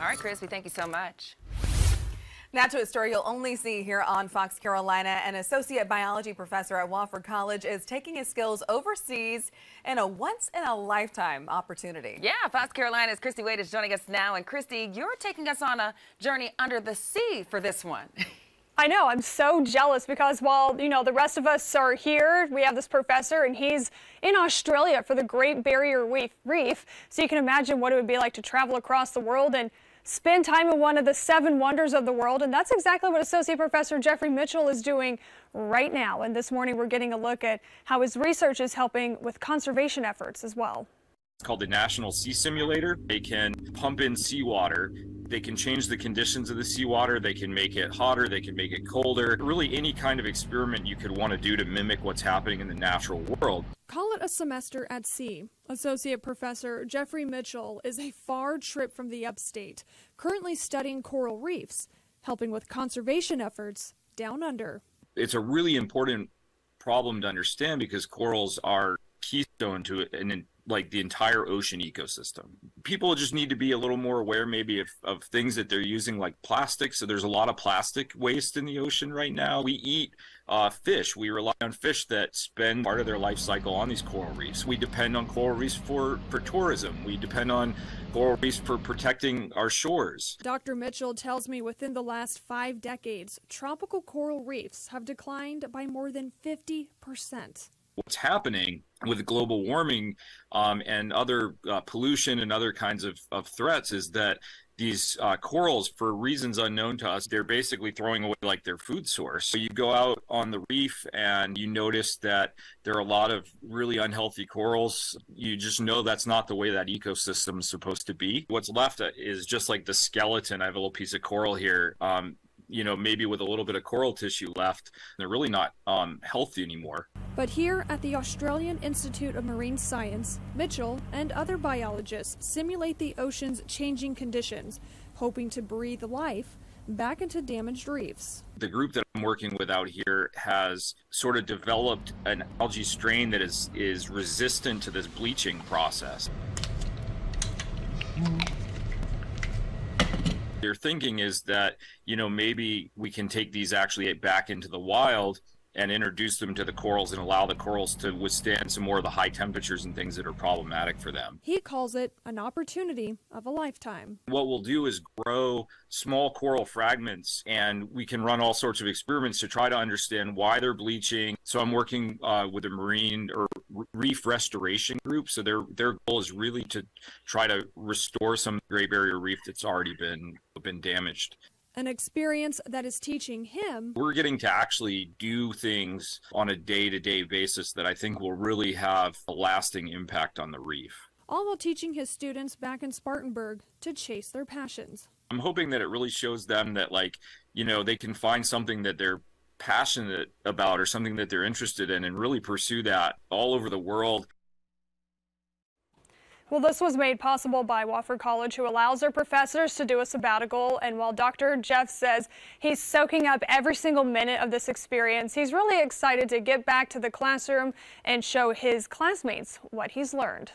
All right, Chris, we thank you so much. Now to a story you'll only see here on Fox Carolina. An associate biology professor at Wofford College is taking his skills overseas in a once-in-a-lifetime opportunity. Yeah, Fox Carolina's Christy Wade is joining us now. And Christy, you're taking us on a journey under the sea for this one. I know, I'm so jealous because while, you know, the rest of us are here, we have this professor and he's in Australia for the Great Barrier Reef. So you can imagine what it would be like to travel across the world and spend time in one of the seven wonders of the world. And that's exactly what Associate Professor Jeffrey Mitchell is doing right now. And this morning we're getting a look at how his research is helping with conservation efforts as well. It's called the National Sea Simulator. They can pump in seawater. They can change the conditions of the seawater. They can make it hotter. They can make it colder. Really, any kind of experiment you could want to do to mimic what's happening in the natural world. Call it a semester at sea. Associate Professor Jeffrey Mitchell is a far trip from the upstate, currently studying coral reefs, helping with conservation efforts down under. It's a really important problem to understand because corals are keystone to an like the entire ocean ecosystem. People just need to be a little more aware maybe of, of things that they're using like plastic. So there's a lot of plastic waste in the ocean right now. We eat uh, fish. We rely on fish that spend part of their life cycle on these coral reefs. We depend on coral reefs for, for tourism. We depend on coral reefs for protecting our shores. Dr. Mitchell tells me within the last five decades, tropical coral reefs have declined by more than 50 percent what's happening with global warming um, and other uh, pollution and other kinds of, of threats is that these uh, corals, for reasons unknown to us, they're basically throwing away like their food source. So you go out on the reef and you notice that there are a lot of really unhealthy corals. You just know that's not the way that ecosystem is supposed to be. What's left is just like the skeleton. I have a little piece of coral here. Um, you know, maybe with a little bit of coral tissue left, they're really not um, healthy anymore. But here at the Australian Institute of Marine Science, Mitchell and other biologists simulate the ocean's changing conditions, hoping to breathe life back into damaged reefs. The group that I'm working with out here has sort of developed an algae strain that is is resistant to this bleaching process. Their thinking is that you know maybe we can take these actually back into the wild and introduce them to the corals and allow the corals to withstand some more of the high temperatures and things that are problematic for them. He calls it an opportunity of a lifetime. What we'll do is grow small coral fragments and we can run all sorts of experiments to try to understand why they're bleaching. So I'm working uh, with a marine or reef restoration group. So their their goal is really to try to restore some Great Barrier Reef that's already been been damaged an experience that is teaching him. We're getting to actually do things on a day to day basis that I think will really have a lasting impact on the reef. All while teaching his students back in Spartanburg to chase their passions. I'm hoping that it really shows them that, like, you know, they can find something that they're passionate about or something that they're interested in and really pursue that all over the world. Well, this was made possible by Wofford College, who allows their professors to do a sabbatical. And while Dr. Jeff says he's soaking up every single minute of this experience, he's really excited to get back to the classroom and show his classmates what he's learned.